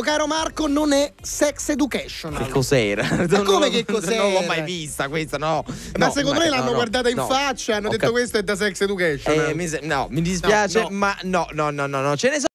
detto, caro Marco, non è sex education. Che cos'era? Ma come che cos'era? Non l'ho mai vista questa, no. Ma No, secondo me l'hanno no, guardata in no. faccia, hanno Ho detto cap- questo è da sex education. Eh, mi se- no, mi dispiace, No, no. ma no, no, no, no, no, ce ne sono